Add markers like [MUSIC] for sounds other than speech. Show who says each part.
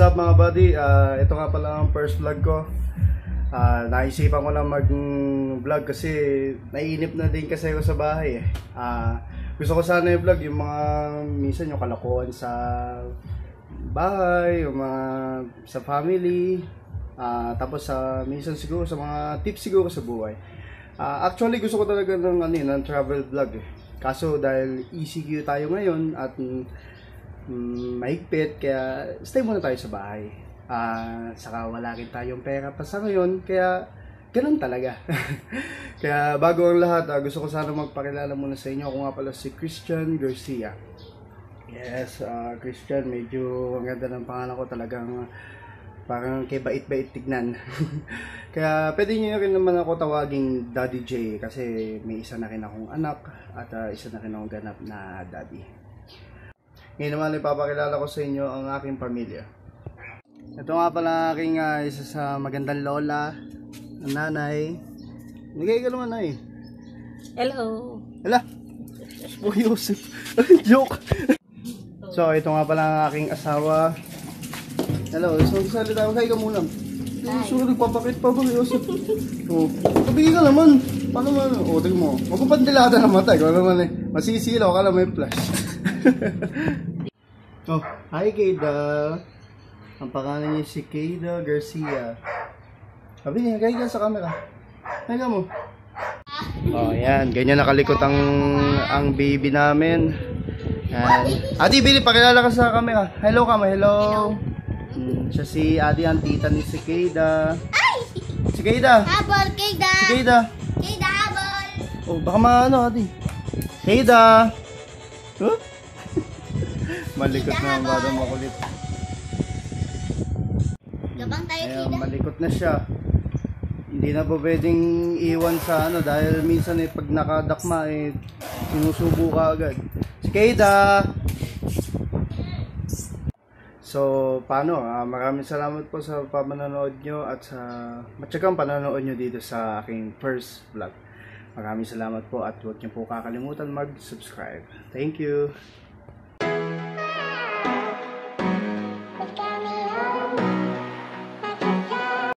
Speaker 1: up mga buddy? Ah, ito nga pala ang first vlog ko. Ah, naisipan ko lang mag-vlog kasi naiinip na din kasi ako sa bahay eh. Ah, gusto ko sana i-vlog yung mga minsan yung kalokohan sa bahay, yung mga sa family, ah, tapos sa minsan siguro sa mga tips siguro sa buhay. Ah, actually gusto ko talaga ng ano, yun, ng travel vlog eh. Kaso dahil ECQ tayo ngayon at mm, mahigpit kaya stay muna tayo sa bahay. Ah, saka wala rin tayong pera pa sa ngayon kaya ganun talaga. [LAUGHS] kaya bago ang lahat, ah, gusto ko sana magpakilala muna sa inyo. Ako nga pala si Christian Garcia. Yes, ah, Christian, medyo ang ganda ng pangalan ko talagang parang kay bait-bait tignan. [LAUGHS] Kaya pwede niyo rin naman ako tawaging Daddy J kasi may isa na rin akong anak at ah, isa na rin akong ganap na daddy. Ngayon naman ipapakilala ko sa inyo ang aking pamilya. Ito nga pala ang aking ah, isa sa magandang lola, ang nanay. Nagay ka naman ay.
Speaker 2: Hello.
Speaker 1: Hala! Oh, Yusuf. Joke! so, ito nga pala ang aking asawa. Hello, so salita ko. Hi ka muna. Hi. So, nagpapakit pa ba, Yusuf? [LAUGHS] oh, tabigin ka naman. Paano man? Oh, tingin mo. Huwag ko pandilata ng mata. Ikaw naman eh. Masisilaw ka lang may flash. [LAUGHS] oh, hi Keida. Ang pangalan niya si Keida Garcia. Sabi niya, kaya ka sa camera. Kaya mo. Oh, yan. Ganyan nakalikot ang ang baby namin. Yan. Adi, Billy, pakilala ka sa camera. Hello ka, hello. Hmm, siya si Adi, ang tita ni si Keida. Si Keida.
Speaker 2: Habol, Kida.
Speaker 1: Si Keida.
Speaker 2: Kida, habol.
Speaker 1: Oh, baka maano, Adi. Keida. Huh? Malikot na ang bata makulit.
Speaker 2: Gabang tayo,
Speaker 1: Ayan, malikot na siya. Hindi na po pwedeng iwan sa ano dahil minsan eh pag nakadakma eh sinusubo ka agad. Si Keida! So, paano? Ah, maraming salamat po sa pamanonood nyo at sa matyagang panonood nyo dito sa aking first vlog. Maraming salamat po at huwag niyo po kakalimutan mag-subscribe. Thank you!